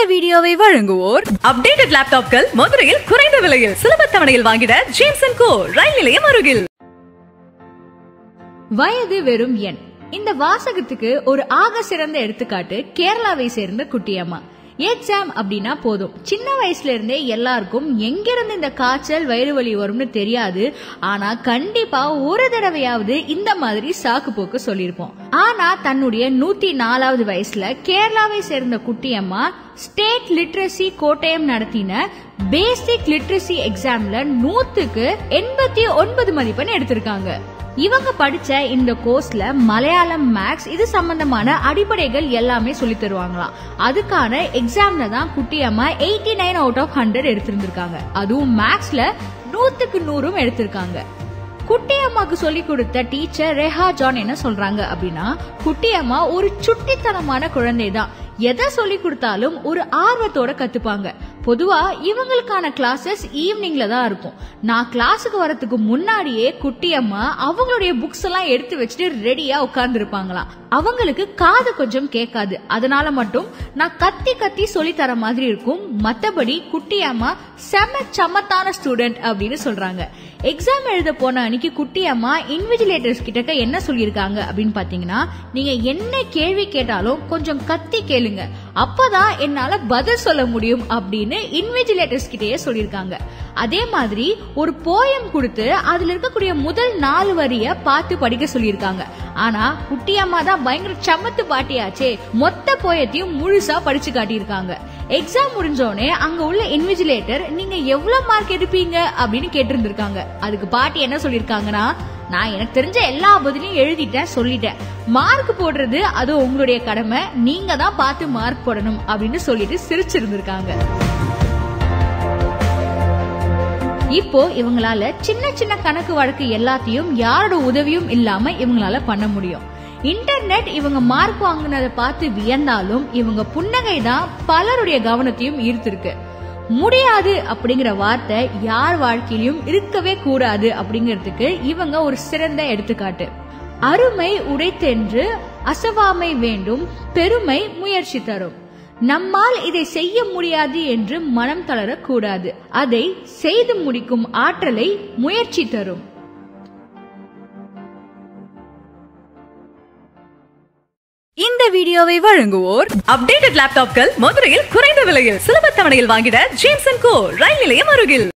இந்த வீடியோவை வழங்குவோர் அப்டேட்டட் லேப்டாப்கள் மதுரையில் குறைந்த விலையில் சுலப தவணையில் வாங்கிட ஜேம்ஸ் அண்ட் கோ ரயில் நிலையம் அருகில். வயது வெறும் எண். இந்த வாசகத்துக்கு ஒரு ஆக சிறந்த எடுத்துக்காட்டு கேரளாவை சேர்ந்த குட்டியம்மா. எக்ஸாம் அப்படின்னா போதும். சின்ன வயசுல இருந்தே எல்லாருக்கும் எங்கிருந்து இந்த காய்ச்சல் வயிறு வலி வரும்னு தெரியாது. ஆனா கண்டிப்பா ஒரு தடவையாவது இந்த மாதிரி சாக்கு போக்கு சொல்லியிருப்போம். ஆனா தன்னுடைய நூத்தி நாலாவது வயசுல கேரளாவை சேர்ந்த குட்டியம்மா ஸ்டேட் லிட்ரஸி கோட்டயம் நடத்தின பேசிக் லிட்ரஸி எக்ஸாம்ல நூத்துக்கு எண்பத்தி ஒன்பது மதிப்பெண் எடுத்திருக்காங்க. இவங்க படிச்ச இந்த கோர்ஸ்ல மலையாளம் மேக்ஸ் இது சம்பந்தமான அடிப்படைகள் எல்லாமே சொல்லி தருவாங்களாம் அதுக்கான எக்ஸாம்ல தான் Kuttiyamma eighty nine out of hundred எடுத்திருந்திருக்காங்க. அதுவும் மேக்ஸ்ல நூத்துக்கு நூறும் எடுத்திருக்காங்க. குட்டியம்மாக்கு சொல்லி கொடுத்த டீச்சர் ரெஹா ஜான் என்ன சொல்றாங்க அப்படின்னா குட்டியம்மா ஒரு சுட்டித்தனமான குழந்தை தான் எதை சொல்லி கொடுத்தாலும் ஒரு ஆர்வத்தோட கத்துப்பாங்க. பொதுவா இவங்களுக்கான கிளாஸஸ் ஈவினிங்ல தான் இருக்கும். நான் கிளாஸுக்கு வரதுக்கு முன்னாடியே குட்டியம்மா அவங்களுடைய புக்ஸ் எல்லாம் எடுத்து வச்சுட்டு ரெடியா உட்கார்ந்து இருப்பாங்களாம் அவங்களுக்கு காது கொஞ்சம் கேட்காது. அதனால மட்டும் நான் கத்தி கத்தி சொல்லி தர மாதிரி இருக்கும். மத்தபடி குட்டியம்மா செம சமத்தான ஸ்டூடெண்ட் அப்படின்னு சொல்றாங்க. எக்ஸாம் எழுத போன அன்னைக்கு குட்டியம்மா இன்விஜிலேட்டர்ஸ் கிட்டக்க என்ன சொல்லியிருக்காங்க அப்படின்னு பாத்தீங்கன்னா நீங்க என்ன கேள்வி கேட்டாலும் கொஞ்சம் கத்தி கேளுங்க. விட்டுருங்க அப்பதான் என்னால பதில் சொல்ல முடியும் அப்படின்னு இன்விஜிலேட்டர்ஸ் கிட்டேயே சொல்லியிருக்காங்க. அதே மாதிரி ஒரு போயம் கொடுத்து அதுல இருக்கக்கூடிய முதல் நாலு வரிய பார்த்து படிக்க சொல்லியிருக்காங்க. ஆனா குட்டியம்மா தான் பயங்கர சமத்து பாட்டியாச்சே. மொத்த போயத்தையும் முழுசா படிச்சு காட்டியிருக்காங்க. எக்ஸாம் முடிஞ்சோடனே அங்க உள்ள இன்விஜிலேட்டர் நீங்க எவ்வளவு மார்க் எடுப்பீங்க? அப்படின்னு கேட்டிருந்திருக்காங்க. அதுக்கு பாட்டி என்ன சொல்லியிருக்காங்கன்னா நான் எனக்கு தெரிஞ்ச எல்லா பதிலையும் எழுதிட்டேன் சொல்லிட்டேன். மார்க் போடுறது அது உங்களுடைய கடமை. நீங்க தான் பார்த்து மார்க் போடணும் அப்படின்னு சொல்லிட்டு சிரிச்சிருந்திருக்காங்க. இப்போ இவங்களால சின்ன சின்ன கணக்கு வழக்கு எல்லாத்தையும் யாரோட உதவியும் இல்லாம இவங்களால பண்ண முடியும். இன்டர்நெட் இவங்க மார்க் வாங்கினதை பார்த்து வியந்தாலும் இவங்க புன்னகை தான் பலருடைய கவனத்தையும் ஈர்த்திருக்கு. முடியாது அப்படிங்கிற வார்த்தை யார் வாழ்க்கையிலும் இருக்கவே கூடாது அப்படிங்கிறதுக்கு இவங்க ஒரு சிறந்த எடுத்துக்காட்டு. அருமை உடைத்தென்று அசவாமை வேண்டும் பெருமை முயற்சி தரும். நம்மால் இதை செய்ய முடியாது என்று மனம் தளரக்கூடாது. அதை செய்து முடிக்கும் ஆற்றலை முயற்சி தரும். இந்த வீடியோவை வழங்குவோர் அப்டேட்டட் லேப்டாப்கள் மதுரையில் குறைந்த விலையில் சுலப தவணையில் வாங்கிட ஜேம்சன் கோ ரயில் நிலையம் அருகில்.